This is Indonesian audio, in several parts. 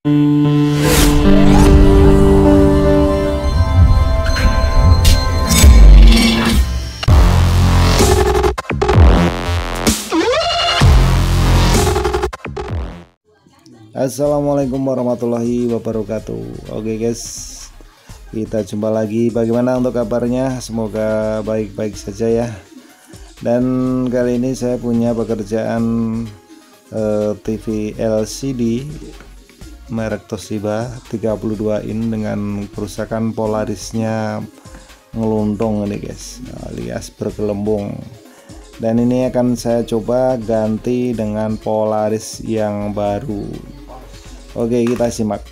Assalamualaikum warahmatullahi wabarakatuh. Oke guys. Kita jumpa lagi. Bagaimana untuk kabarnya? Semoga baik-baik saja ya. Dan kali ini saya punya pekerjaan eh, TV LCD Merek Toshiba 32 in dengan kerusakan polarisnya ngeluntung ini guys. Alias bergelembung. Dan ini akan saya coba ganti dengan polaris yang baru. Oke kita simak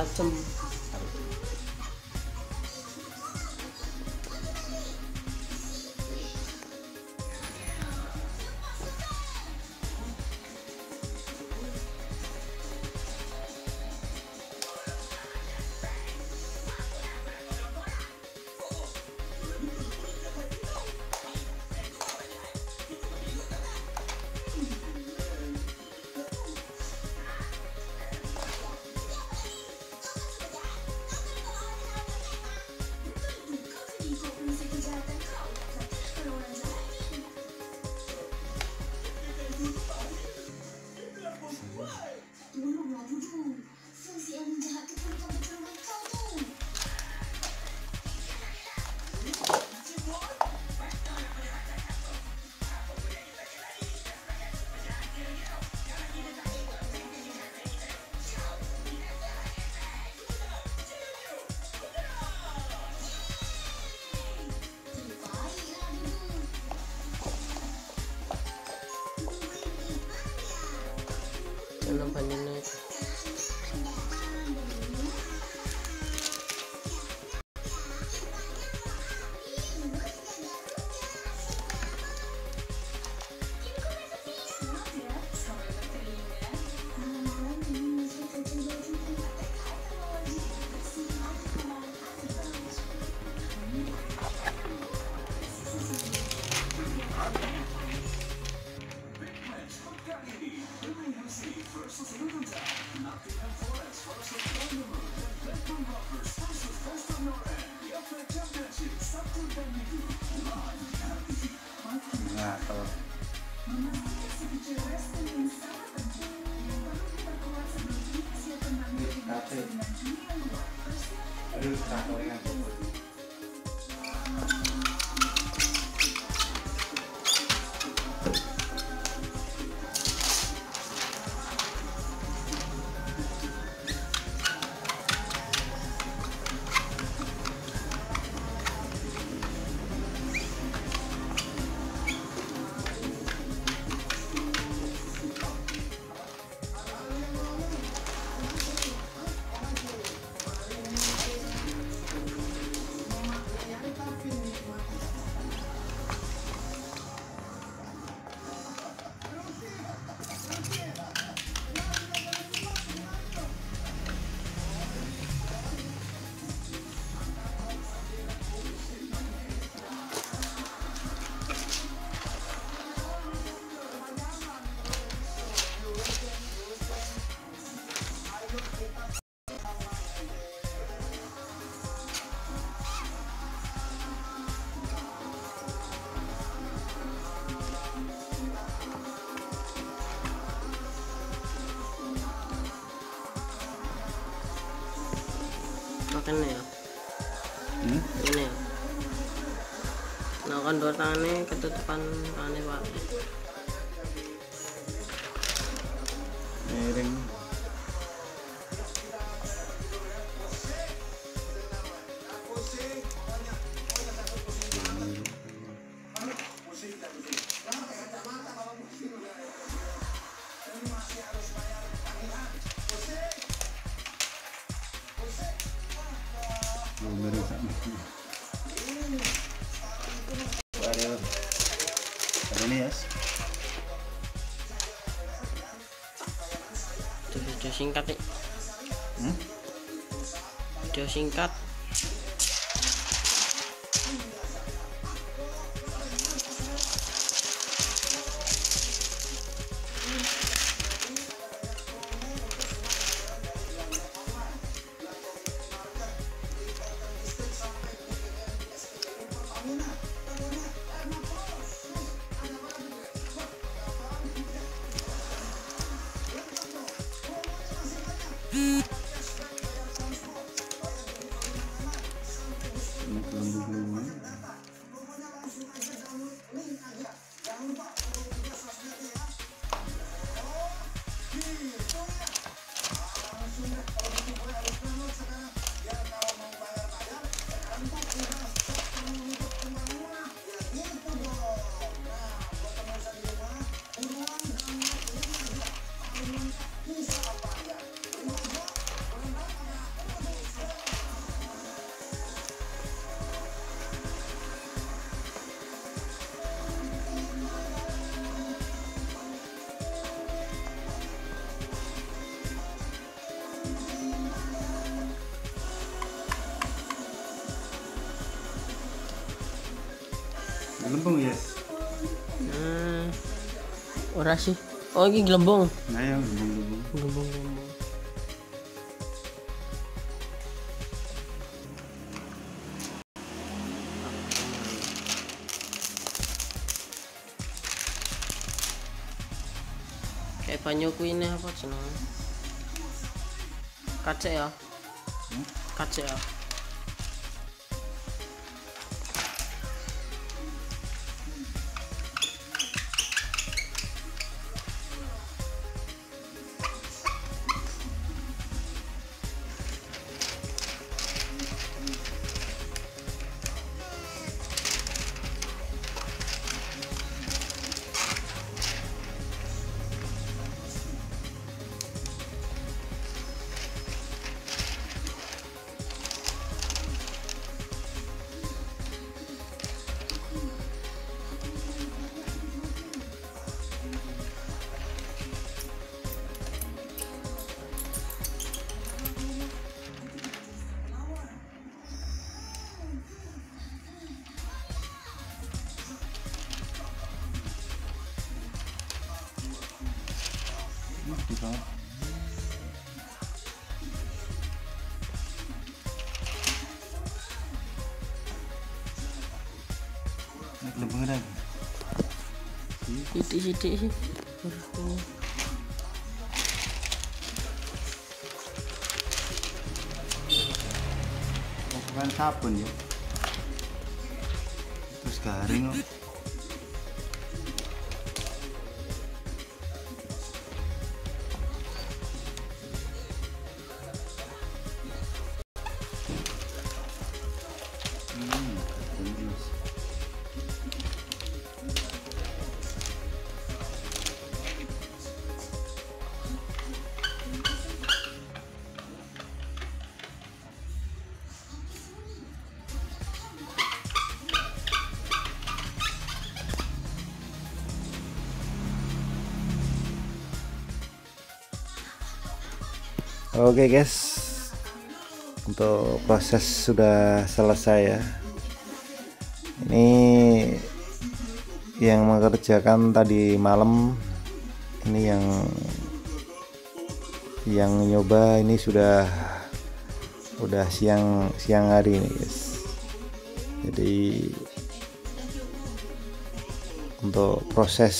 some naman kami na kene ya? Hmm? ini. Ya nah kan dua tangannya ketutupan tangannya pak. Miring video singkat nih Hmm? video singkat Ini gelembung-gelembung. Gelembung ya. hmm. ora sih. Oh ini gelembung Nah, ya gelembung-gelembung. gelembung gelembung kayak banyu ini apa jeneng kacek ya? Kacek ya sidik-sidik. Bukan sabun ya. Terus garing kok. Oke guys, untuk proses sudah selesai ya. Ini yang mengerjakan tadi malam, ini yang yang nyoba ini sudah udah siang siang hari ini guys. Jadi untuk proses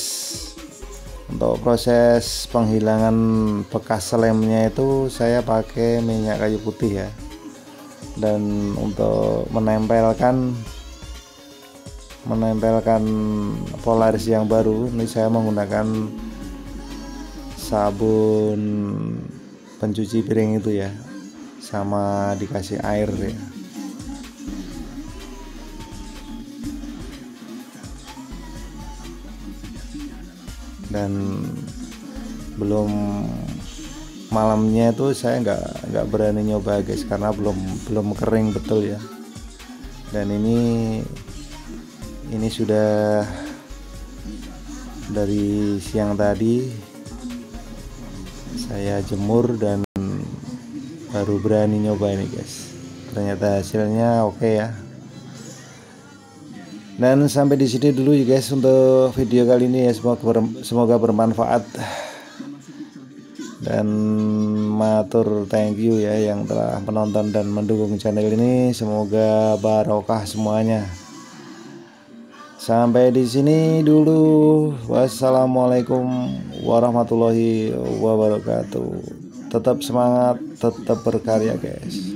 untuk proses penghilangan bekas lemnya itu saya pakai minyak kayu putih ya. Dan untuk menempelkan menempelkan Polaris yang baru ini saya menggunakan sabun pencuci piring itu ya sama dikasih air ya dan belum malamnya itu saya nggak nggak berani nyoba guys karena belum belum kering betul ya. Dan ini ini sudah dari siang tadi saya jemur dan baru berani nyoba ini guys. Ternyata hasilnya oke okay ya dan sampai di sini dulu ya guys untuk video kali ini ya semoga semoga bermanfaat dan matur thank you ya yang telah menonton dan mendukung channel ini semoga barokah semuanya Sampai di sini dulu. Wassalamualaikum warahmatullahi wabarakatuh. Tetap semangat, tetap berkarya, guys.